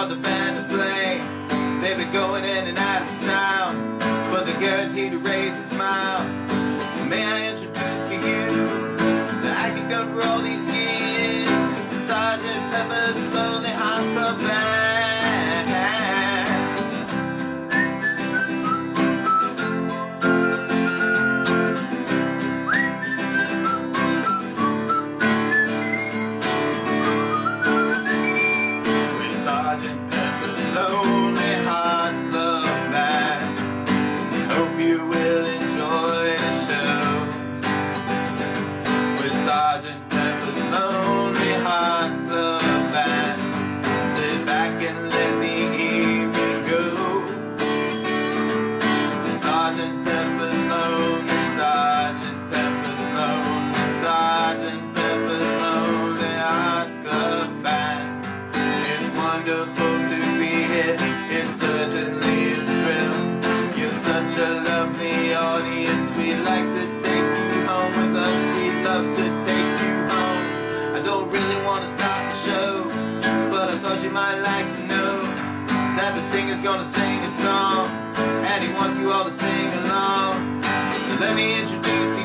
The to. He's gonna sing a song, and he wants you all to sing along. So let me introduce you.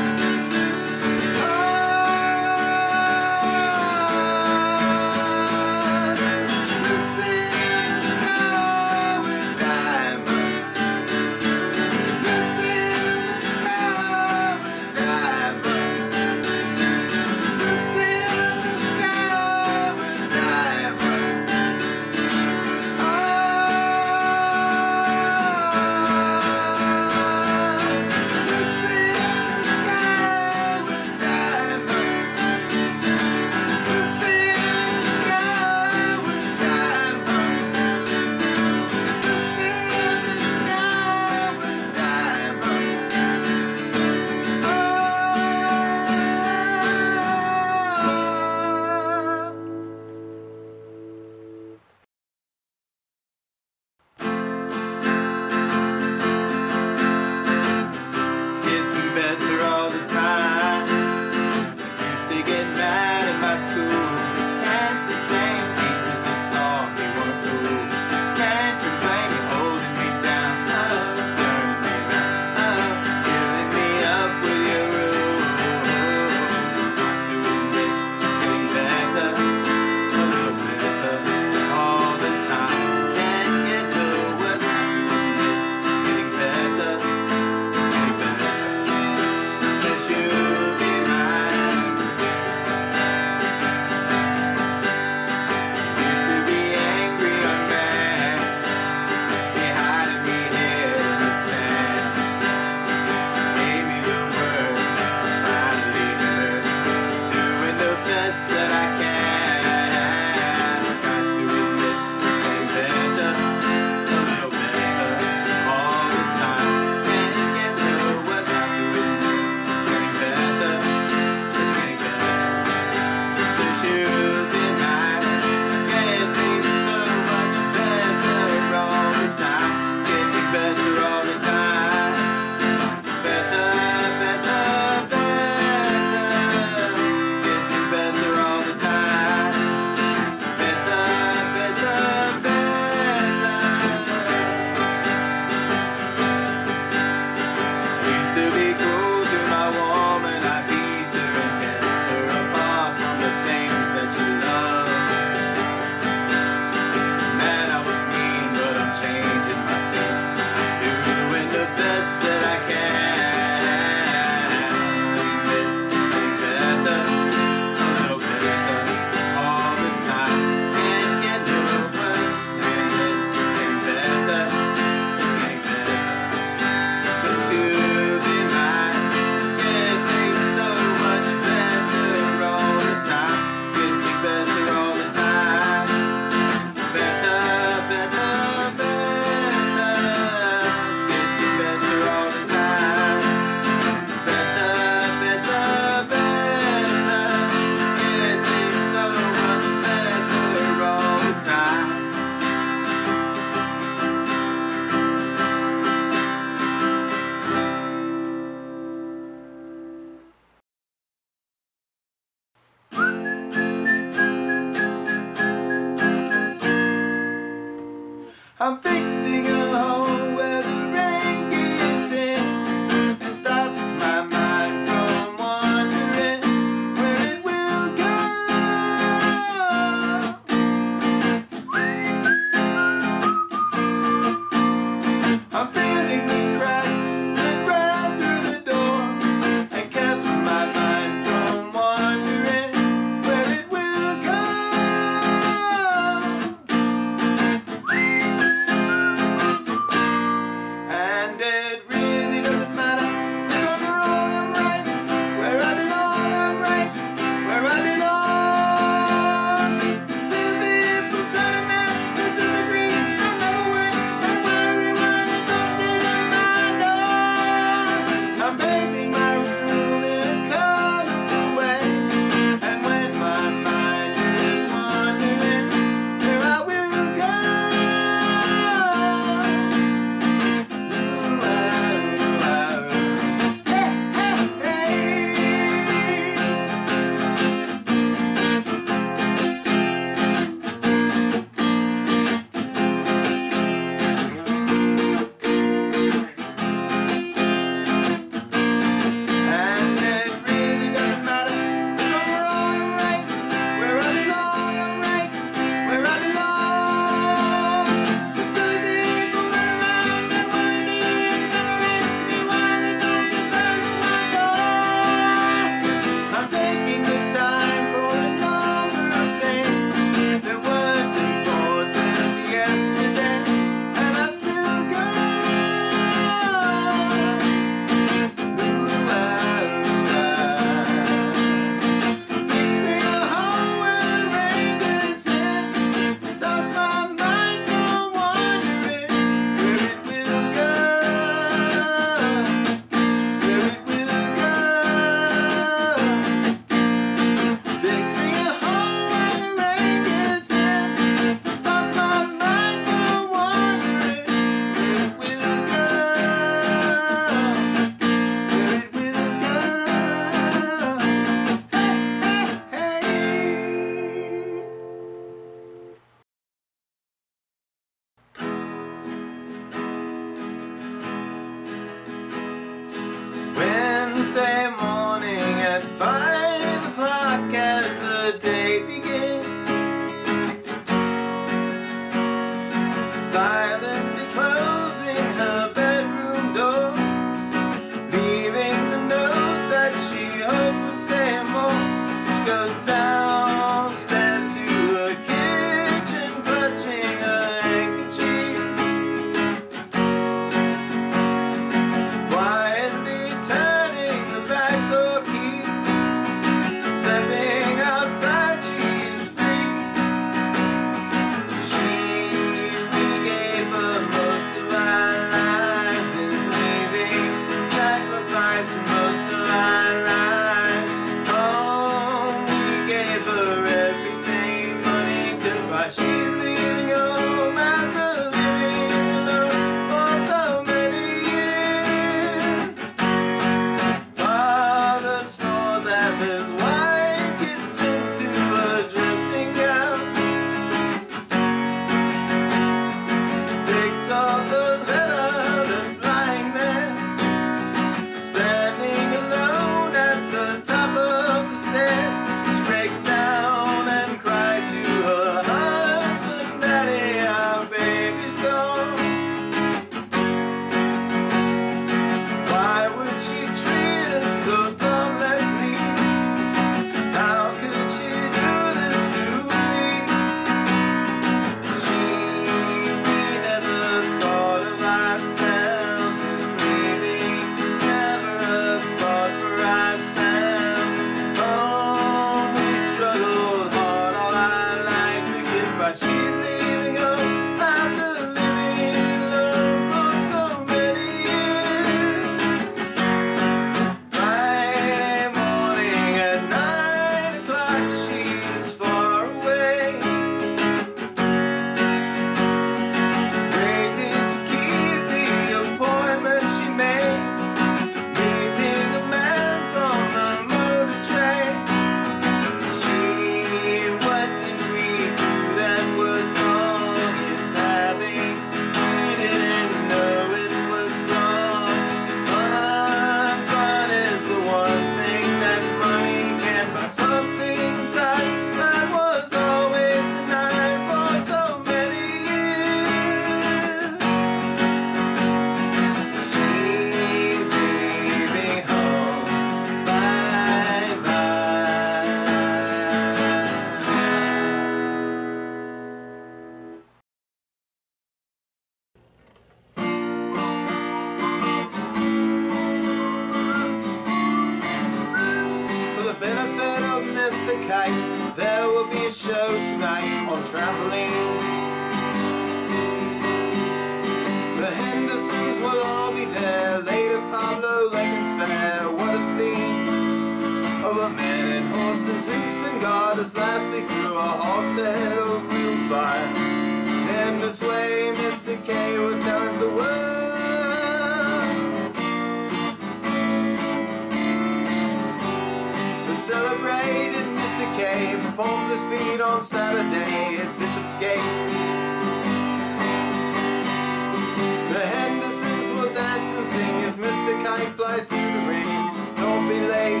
Sing as Mr. Kite flies through the ring. Don't be late,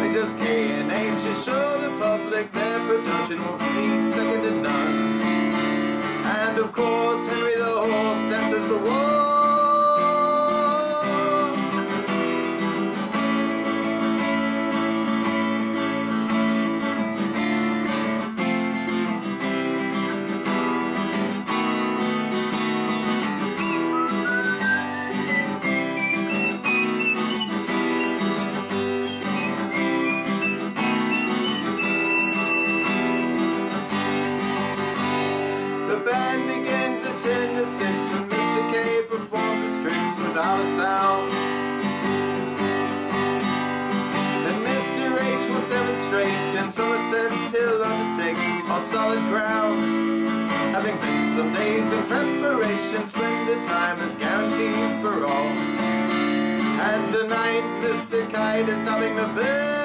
they just K and H assure the public their production will be second to none. And of course, Henry Somersets he'll undertake on solid ground. Having been some days in preparation, splendid time is guaranteed for all. And tonight, Mr. Kite is topping the bill.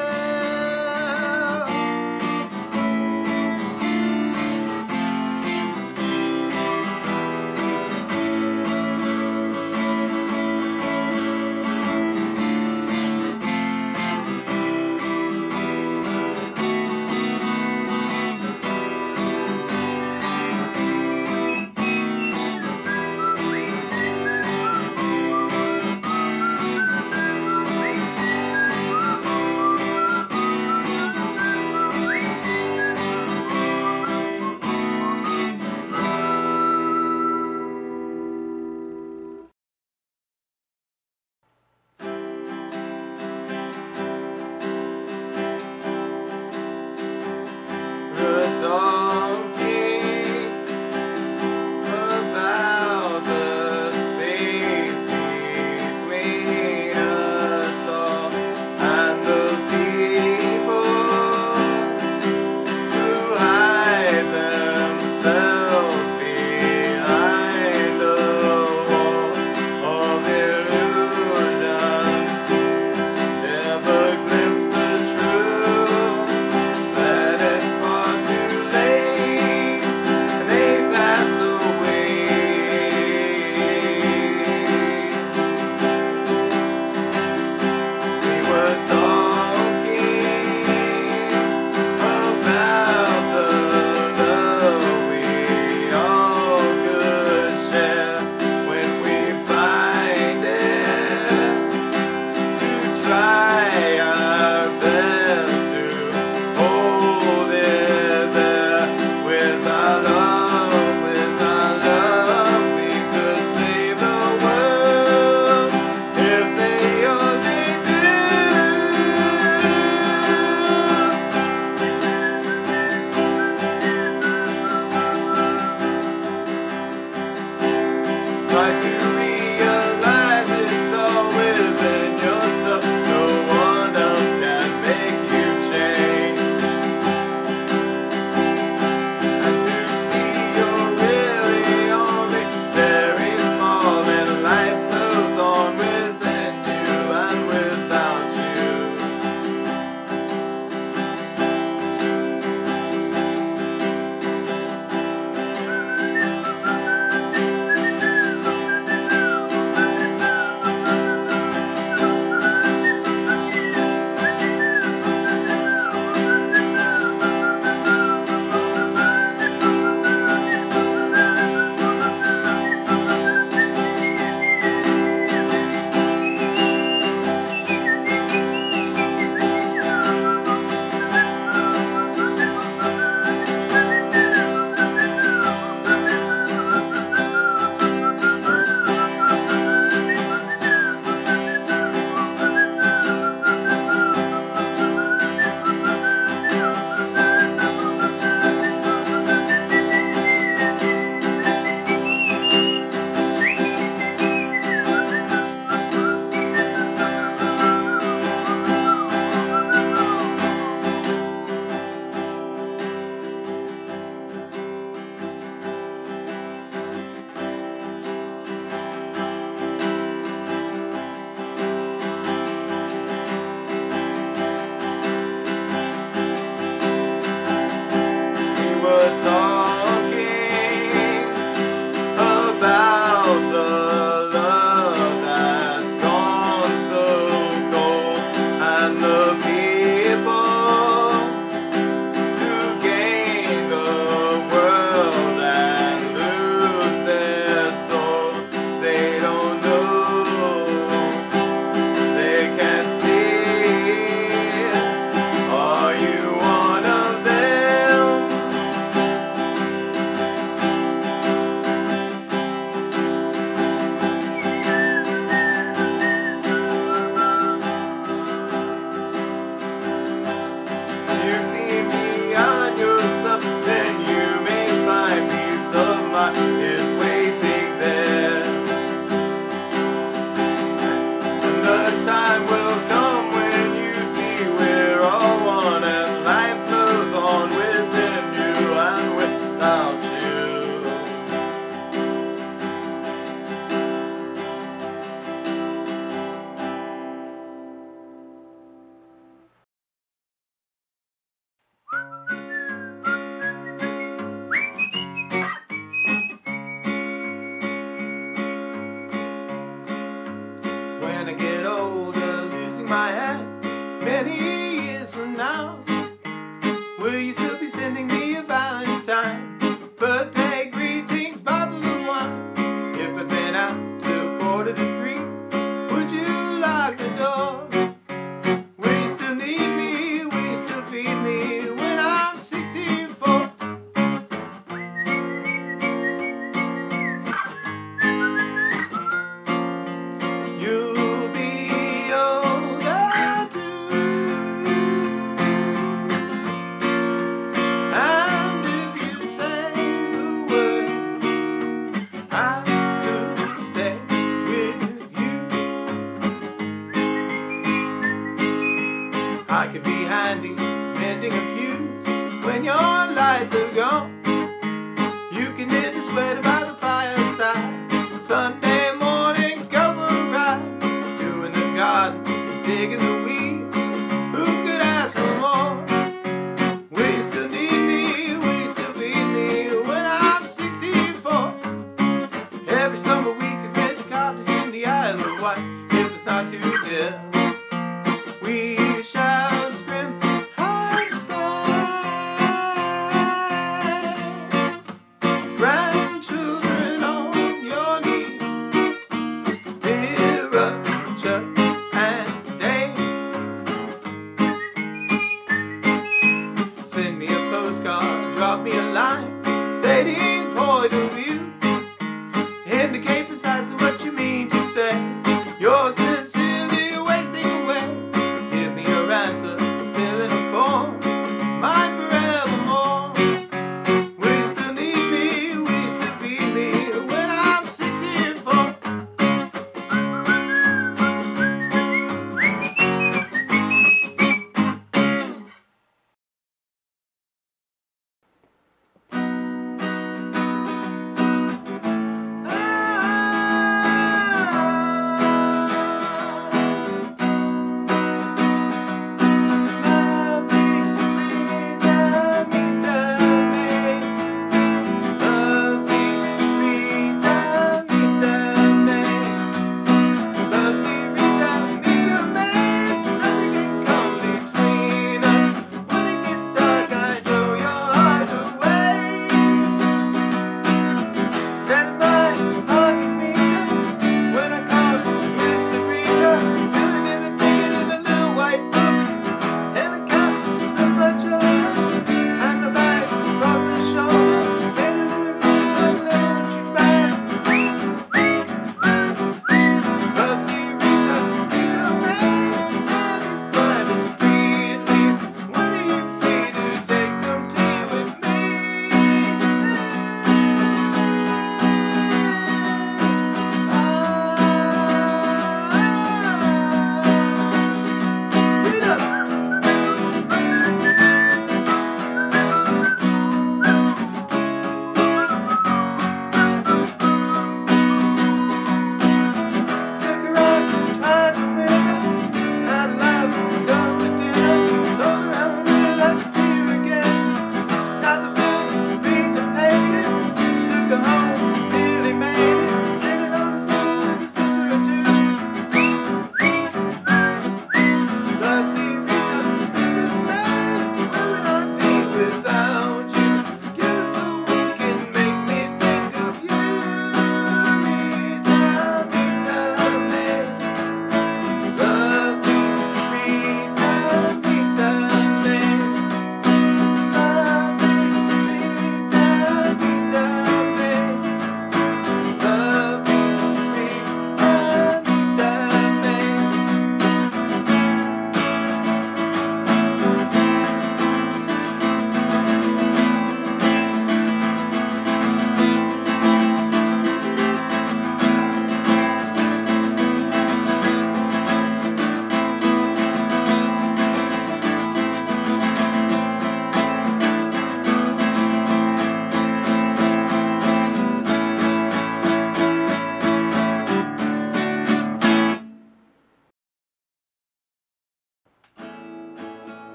I could be handy mending a fuse when your lights are gone. You can hear the sweat about.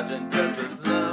Sergeant Lonely Hearts